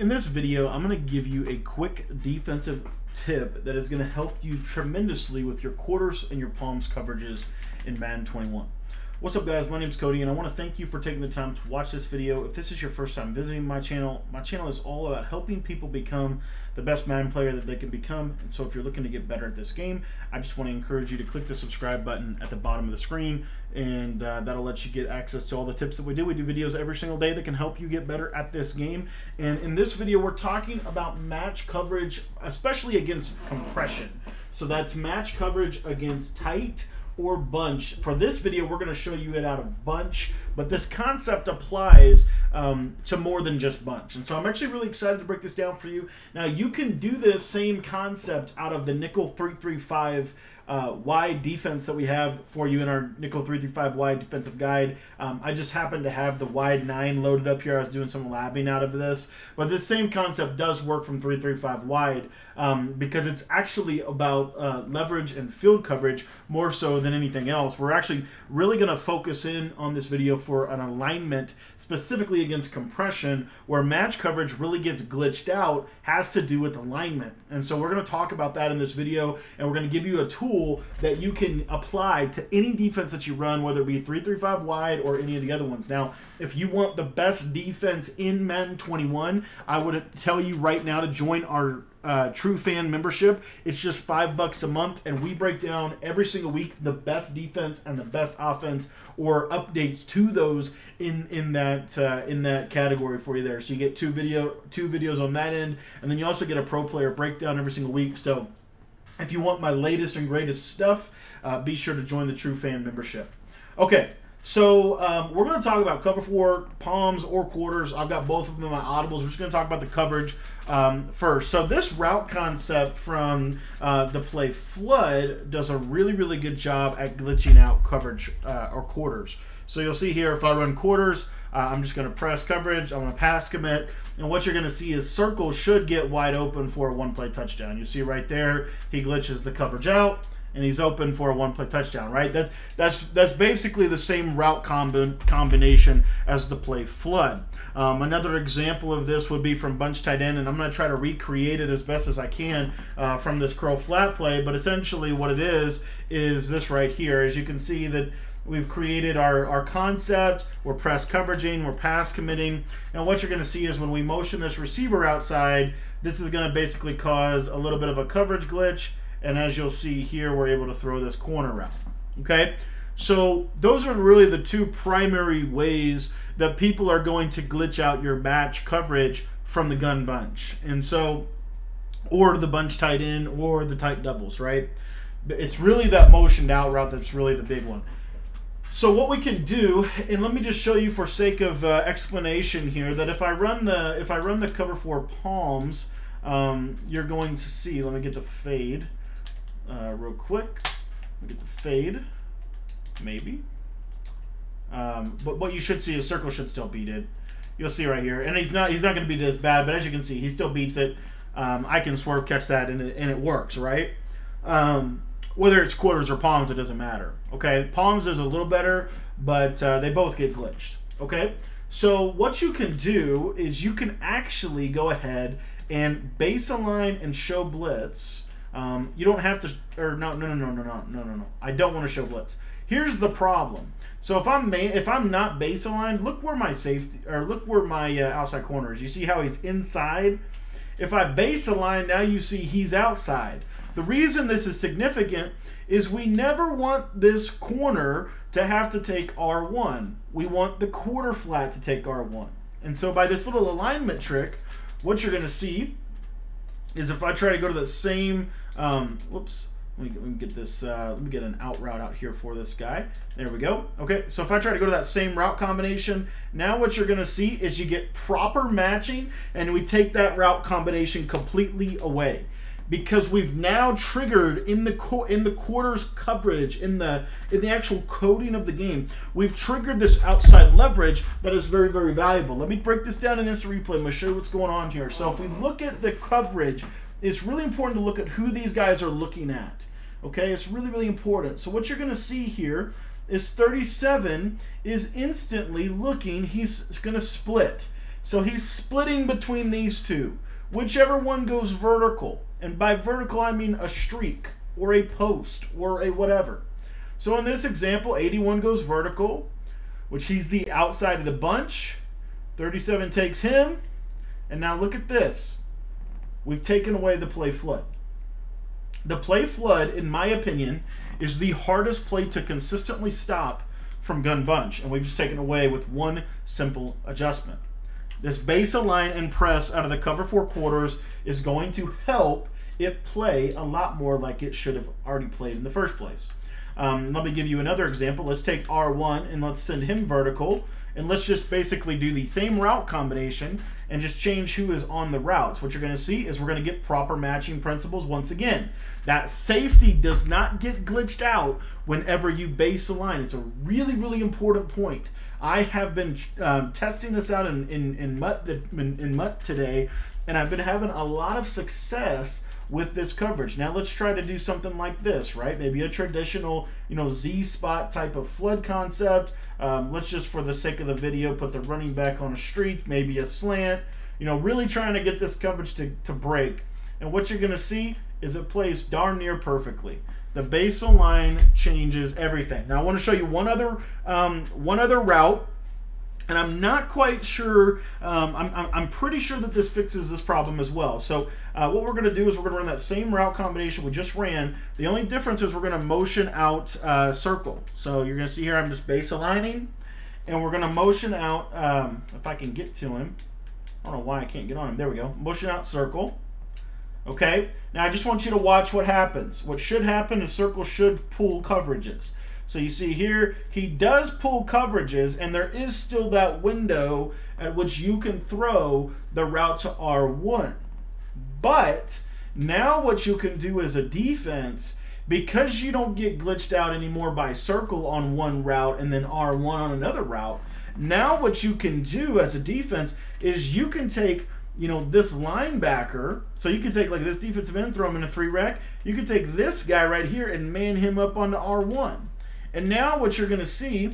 In this video, I'm going to give you a quick defensive tip that is going to help you tremendously with your quarters and your palms coverages in Madden 21. What's up guys, my name is Cody and I want to thank you for taking the time to watch this video. If this is your first time visiting my channel, my channel is all about helping people become the best Madden player that they can become. And so if you're looking to get better at this game, I just want to encourage you to click the subscribe button at the bottom of the screen and uh, that'll let you get access to all the tips that we do. We do videos every single day that can help you get better at this game. And in this video, we're talking about match coverage, especially against compression. So that's match coverage against tight, or bunch. For this video, we're going to show you it out of bunch, but this concept applies um, to more than just bunch. And so I'm actually really excited to break this down for you. Now, you can do this same concept out of the nickel 335 uh, wide defense that we have for you in our nickel 335 wide defensive guide. Um, I just happen to have the wide 9 loaded up here. I was doing some labbing out of this. But this same concept does work from 335 wide um, because it's actually about uh, leverage and field coverage more so than anything else. We're actually really going to focus in on this video for an alignment specifically against compression where match coverage really gets glitched out has to do with alignment. And so we're going to talk about that in this video and we're going to give you a tool that you can apply to any defense that you run, whether it be 335 wide or any of the other ones. Now, if you want the best defense in Madden 21, I would tell you right now to join our uh, true fan membership. It's just five bucks a month, and we break down every single week the best defense and the best offense, or updates to those in in that uh, in that category for you there. So you get two video two videos on that end, and then you also get a pro player breakdown every single week. So if you want my latest and greatest stuff, uh, be sure to join the True Fan membership. Okay, so um, we're going to talk about cover four, palms, or quarters. I've got both of them in my audibles. We're just going to talk about the coverage um, first. So this route concept from uh, the play Flood does a really, really good job at glitching out coverage uh, or quarters. So you'll see here if I run quarters, uh, I'm just going to press coverage. I'm going to pass commit. And what you're going to see is circle should get wide open for a one play touchdown. You see right there, he glitches the coverage out and he's open for a one play touchdown, right? That's that's that's basically the same route combi- combination as the play flood. Um, another example of this would be from bunch tight end, and I'm going to try to recreate it as best as I can uh, from this curl flat play. But essentially, what it is is this right here. As you can see that We've created our, our concept, we're press coveraging, we're pass committing, and what you're going to see is when we motion this receiver outside, this is going to basically cause a little bit of a coverage glitch, and as you'll see here, we're able to throw this corner route. Okay, so those are really the two primary ways that people are going to glitch out your match coverage from the gun bunch. And so, or the bunch tight end or the tight doubles, right? It's really that motioned out route that's really the big one. So what we can do, and let me just show you for sake of uh, explanation here, that if I run the if I run the cover four palms, um, you're going to see. Let me get the fade uh, real quick. Me get the fade, maybe. Um, but what you should see is circle should still beat it. You'll see right here, and he's not he's not going to beat it as bad, but as you can see, he still beats it. Um, I can swerve catch that, and it, and it works, right? Um, whether it's quarters or palms, it doesn't matter. Okay, palms is a little better, but uh, they both get glitched. Okay, so what you can do is you can actually go ahead and base align and show blitz. Um, you don't have to, or no, no, no, no, no, no, no, no, no. I don't want to show blitz. Here's the problem. So if I'm if I'm not base aligned, look where my safety or look where my uh, outside corner is. You see how he's inside. If I base align, now you see he's outside. The reason this is significant is we never want this corner to have to take R1. We want the quarter flat to take R1. And so by this little alignment trick, what you're going to see is if I try to go to the same, um, whoops, let me, let me get this, uh, let me get an out route out here for this guy. There we go. Okay, so if I try to go to that same route combination, now what you're going to see is you get proper matching and we take that route combination completely away because we've now triggered in the in the quarters coverage in the in the actual coding of the game we've triggered this outside leverage that is very very valuable. Let me break this down in this replay. I'm going to show you what's going on here. So if we look at the coverage it's really important to look at who these guys are looking at okay? It's really really important. So what you're going to see here is 37 is instantly looking he's going to split. So he's splitting between these two. Whichever one goes vertical, and by vertical I mean a streak or a post or a whatever. So in this example, 81 goes vertical, which he's the outside of the bunch. 37 takes him. And now look at this. We've taken away the play flood. The play flood, in my opinion, is the hardest play to consistently stop from gun bunch. And we've just taken away with one simple adjustment. This base align and press out of the cover four quarters is going to help it play a lot more like it should have already played in the first place. Um, let me give you another example. Let's take R1 and let's send him vertical. And let's just basically do the same route combination and just change who is on the routes. What you're going to see is we're going to get proper matching principles once again. That safety does not get glitched out whenever you base the line. It's a really, really important point. I have been um, testing this out in, in, in, MUT, in, in MUT today, and I've been having a lot of success with this coverage. Now let's try to do something like this, right? Maybe a traditional, you know, Z-spot type of flood concept. Um, let's just, for the sake of the video, put the running back on a streak, maybe a slant. You know, really trying to get this coverage to, to break. And what you're going to see is it plays darn near perfectly. The base align changes everything. Now I want to show you one other um, one other route and I'm not quite sure, um, I'm, I'm, pretty sure that this fixes this problem as well. So uh, what we're going to do is we're going to run that same route combination we just ran. The only difference is we're going to motion out uh, circle. So you're going to see here I'm just base aligning, and we're going to motion out, um, if I can get to him, I don't know why I can't get on him. There we go. Motion out circle. Okay, now I just want you to watch what happens. What should happen is circle should pull coverages. So you see here, he does pull coverages, and there is still that window at which you can throw the route to R1. But now what you can do as a defense, because you don't get glitched out anymore by circle on one route and then R1 on another route, now what you can do as a defense is you can take you know, this linebacker, so you can take like this defensive end, throw him in a three rec. You can take this guy right here and man him up onto R1. And now what you're going to see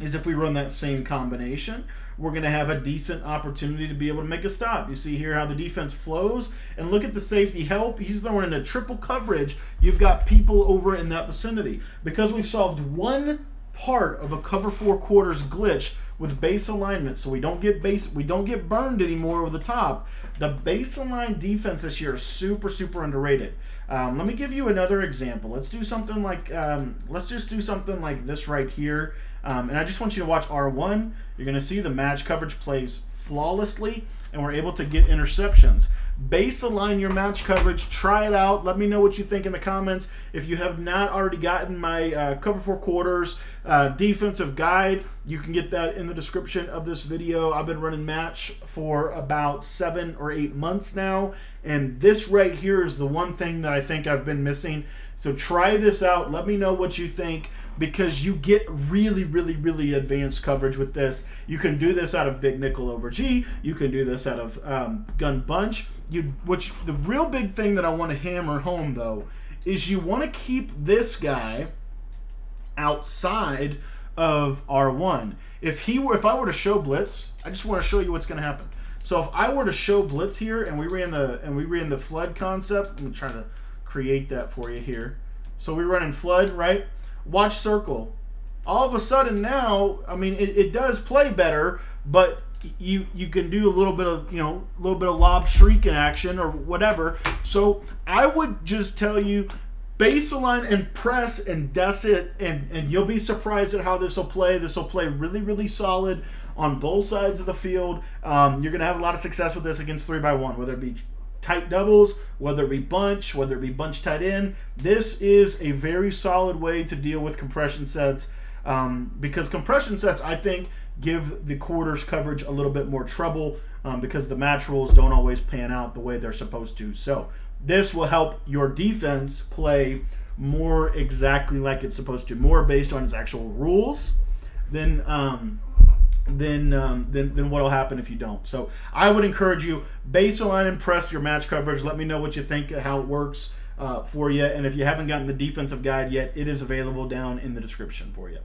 is if we run that same combination, we're going to have a decent opportunity to be able to make a stop. You see here how the defense flows, and look at the safety help. He's throwing in a triple coverage. You've got people over in that vicinity. Because we've solved one part of a cover four quarters glitch with base alignment so we don't get base we don't get burned anymore over the top. The base aligned defense this year is super super underrated. Um, let me give you another example. Let's do something like um, let's just do something like this right here. Um, and I just want you to watch R1 you're gonna see the match coverage plays flawlessly and we're able to get interceptions. Base align your match coverage. Try it out. Let me know what you think in the comments. If you have not already gotten my uh, cover four quarters uh, defensive guide, you can get that in the description of this video. I've been running match for about seven or eight months now, and this right here is the one thing that I think I've been missing. So try this out. Let me know what you think because you get really, really, really advanced coverage with this. You can do this out of Big Nickel over G. You can do this out of um, Gun Bunch. You, which the real big thing that I want to hammer home though is you want to keep this guy outside of R1. If he were, if I were to show blitz, I just want to show you what's going to happen. So if I were to show blitz here and we ran the and we ran the flood concept, I'm trying to create that for you here. So we're running flood, right? Watch Circle. All of a sudden now, I mean, it, it does play better, but you you can do a little bit of you know a little bit of lob shrieking action or whatever. So I would just tell you baseline and press and that's it and and you'll be surprised at how this will play this will play really really solid on both sides of the field um, you're gonna have a lot of success with this against three by one whether it be tight doubles, whether it be bunch, whether it be bunch tight end. This is a very solid way to deal with compression sets um, because compression sets, I think, give the quarters coverage a little bit more trouble um, because the match rules don't always pan out the way they're supposed to. So this will help your defense play more exactly like it's supposed to, more based on its actual rules than um, then, um, then then what'll happen if you don't. So I would encourage you baseline and press your match coverage. Let me know what you think, how it works uh, for you, and if you haven't gotten the defensive guide yet, it is available down in the description for you.